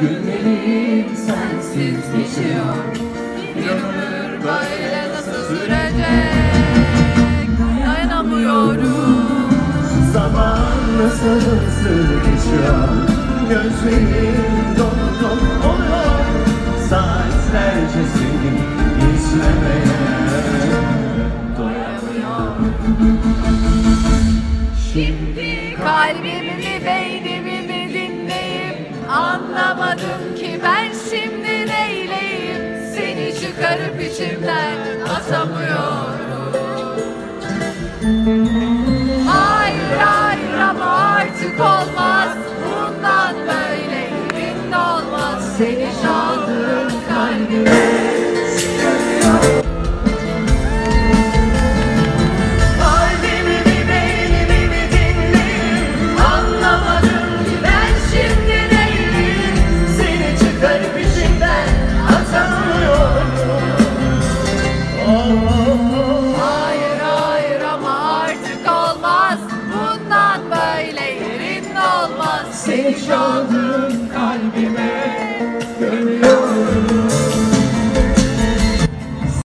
Günlerim sensiz geçiyor Bir ömür böyle nasıl sürecek? Dayanamıyorum. Zaman nasıl hızlı geçiyor Gözlerim dolu dolu oluyor Saatlerce seni izlemeye doyamıyorum Şimdi Kalbimi mi beynimi Çıkarıp içimden atamıyorum. Hayır hayır ama artık olmaz. Bundan böyle yerin olmaz. Seni çaldığım kalbime Bundan böyle yerin olmaz. Seni çaldığım kalbime